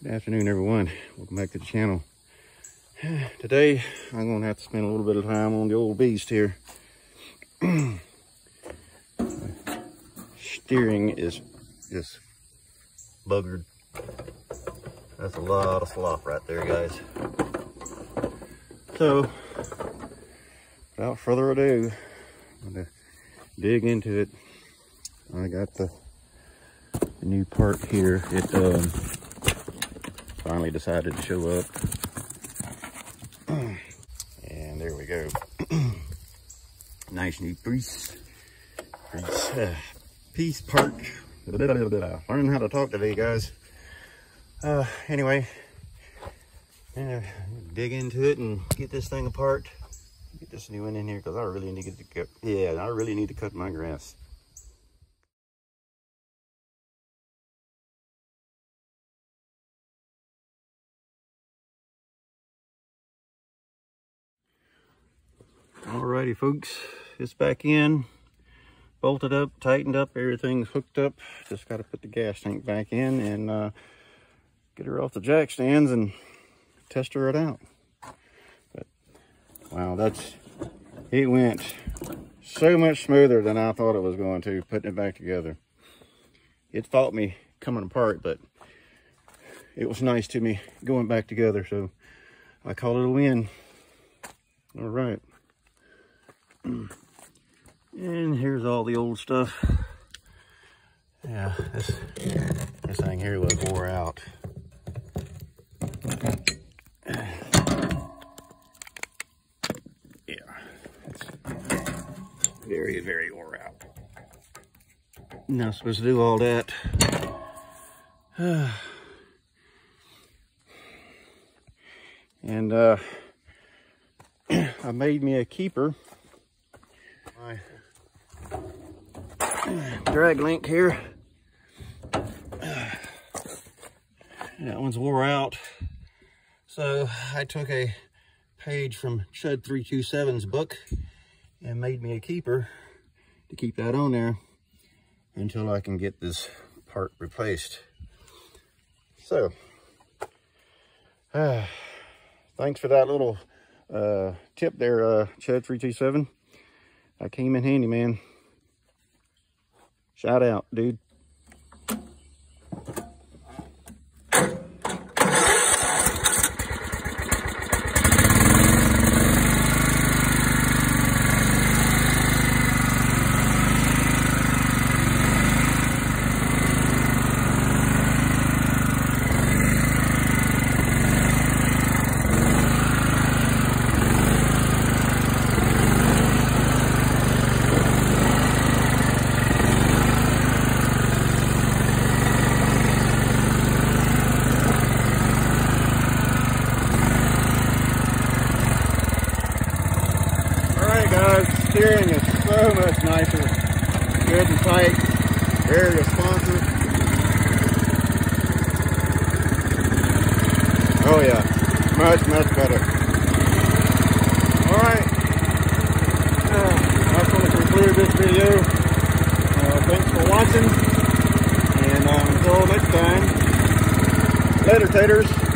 Good afternoon, everyone. Welcome back to the channel. Today, I'm going to have to spend a little bit of time on the old beast here. Steering is just buggered. That's a lot of slop right there, guys. So, without further ado, I'm going to dig into it. I got the, the new part here. It um, finally decided to show up. And there we go. nice new piece. Piece, uh, piece part. Learning how to talk today, guys. Uh, anyway, dig into it and get this thing apart. Get this new one in here because I really need to cut. Yeah, I really need to cut my grass. Alrighty, folks, it's back in, bolted up, tightened up, everything's hooked up. Just got to put the gas tank back in and uh, get her off the jack stands and test her it out. But wow, that's it went so much smoother than I thought it was going to putting it back together. It fought me coming apart, but it was nice to me going back together. So I call it a win. All right. And here's all the old stuff. Yeah, this, this thing here was wore out. Yeah, it's very, very wore out. Not supposed to do all that. and uh, I made me a keeper my drag link here. That one's wore out. So I took a page from Chud 327's book and made me a keeper to keep that on there until I can get this part replaced. So, uh, thanks for that little uh, tip there, uh, Chud 327. That came in handy, man. Shout out, dude. Steering is so much nicer. Good and tight, very responsive. Oh yeah, much, much better. All right, uh, that's going to conclude this video. Uh, thanks for watching, and uh, until next time, later taters.